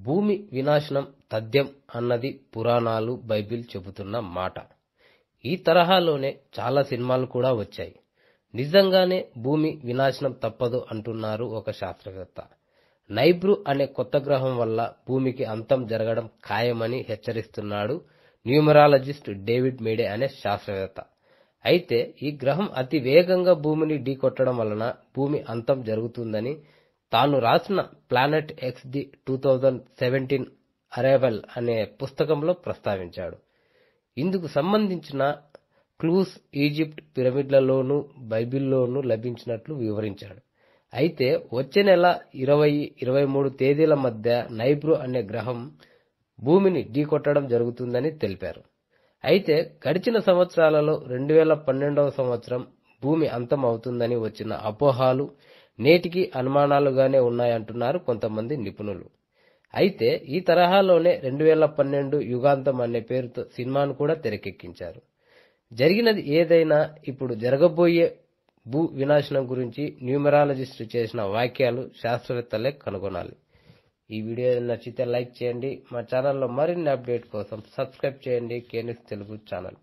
భూమి వినాశనం తథ్యం అన్నది పురాణాలు బైబిల్ చెబుతున్న మాట. ఈ తరహాలోనే చాలా సినిమాలు కూడా వచ్చాయి. నిజంగానే భూమి వినాశనం తప్పదు అంటున్నారు ఒక శాస్త్రవేత్త. నైబ్రు అనే కొత్త గ్రహం వల్ల భూమికి అంతం జరగడం ఖాయమని హెచ్చరిస్తున్నాడు న్యూమరాలజిస్ట్ డేవిడ్ మేడే అనే శాస్త్రవేత్త. అయితే ఈ గ్రహం అతి వేగంగా భూమిని ఢీకొట్టడం వలన భూమి అంతం జరుగుతుందని తాను రాసిన planet X the two thousand seventeen arrival అనే పుస్తకంలో ప్రస్తావించాడు. ఇందుకు సంబంధించిన క్లూస్ ఈజిప్ట్ పిరమిడ్లలోనూ బైబిల్లోనూ లభించినట్లు వివరించాడు. అయితే వచ్చే నెల ఇరవై ఇరవై మూడు తేదీల మధ్య నైబ్రు అనే గ్రహం భూమిని ఢీకొట్టడం జరుగుతుందని తెలిపారు. అయితే గడిచిన సంవత్సరాలలో రెండు వేల పన్నెండవ సంవత్సరం భూమి అంతం అవుతుందని వచ్చిన అపోహాలు నేటికి అనుమానాలుగానే ఉన్నాయంటున్నారు కొంతమంది నిపుణులు. అయితే ఈ తరహాలోనే రెండు వేల పన్నెండు యుగాంతం అనే పేరుతో సినిమాను కూడా తెరకెక్కించారు. జరిగినది ఏదైనా ఇప్పుడు జరగబోయే భూ వినాశనం గురించి న్యూమరాలజిస్టు చేసిన వాక్యాలు శాస్త్రవేత్తలే కనుగొనాలి. ఈ వీడియో నచ్చితే లైక్ చేయండి. మా ఛానల్లో మరిన్ని అప్డేట్ కోసం సబ్స్క్రైబ్ చేయండి. కేనిస్ తెలుగు ఛానల్.